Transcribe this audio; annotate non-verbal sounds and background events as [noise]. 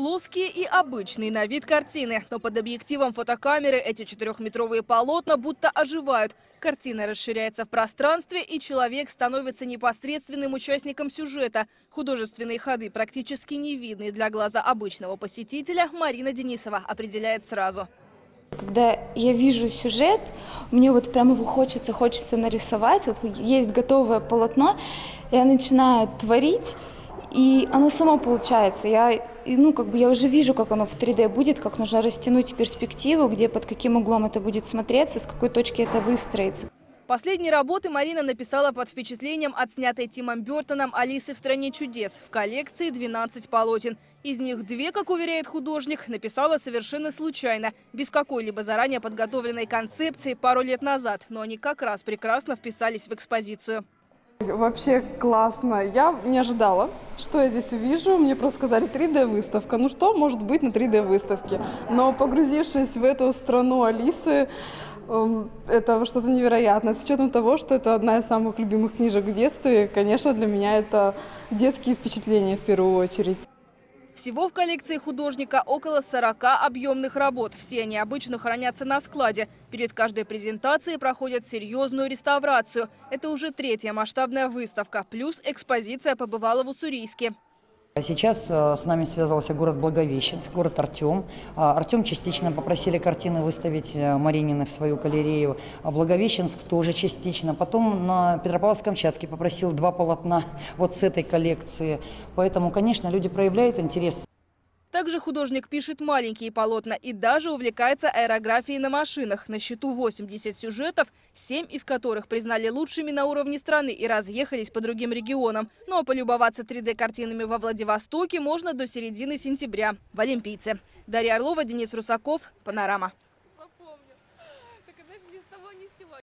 Плоские и обычные на вид картины. Но под объективом фотокамеры эти четырехметровые полотна будто оживают. Картина расширяется в пространстве, и человек становится непосредственным участником сюжета. Художественные ходы практически не видны для глаза обычного посетителя. Марина Денисова определяет сразу. Когда я вижу сюжет, мне вот прям его хочется, хочется нарисовать. Вот есть готовое полотно, я начинаю творить, и оно само получается. Я, и, ну, как бы я уже вижу, как оно в 3D будет, как нужно растянуть перспективу, где под каким углом это будет смотреться, с какой точки это выстроится. Последние работы Марина написала под впечатлением от снятой Тимом Бертоном «Алисы в стране чудес». В коллекции 12 полотен. Из них две, как уверяет художник, написала совершенно случайно, без какой-либо заранее подготовленной концепции пару лет назад. Но они как раз прекрасно вписались в экспозицию. Вообще классно. Я не ожидала, что я здесь увижу. Мне просто сказали 3D-выставка. Ну что может быть на 3D-выставке? Но погрузившись в эту страну Алисы, эм, это что-то невероятное. С учетом того, что это одна из самых любимых книжек в детстве, конечно, для меня это детские впечатления в первую очередь. Всего в коллекции художника около 40 объемных работ. Все они обычно хранятся на складе. Перед каждой презентацией проходят серьезную реставрацию. Это уже третья масштабная выставка. Плюс экспозиция побывала в Уссурийске. А Сейчас э, с нами связался город Благовещенск, город Артем. А, Артем частично попросили картины выставить э, Маринины в свою галерею. А Благовещенск тоже частично. Потом на Петропавловск-Камчатский попросил два полотна [laughs] вот с этой коллекции. Поэтому, конечно, люди проявляют интерес. Также художник пишет маленькие полотна и даже увлекается аэрографией на машинах. На счету 80 сюжетов, 7 из которых признали лучшими на уровне страны и разъехались по другим регионам. Ну а полюбоваться 3D-картинами во Владивостоке можно до середины сентября в Олимпийце. Дарья Орлова, Денис Русаков, Панорама.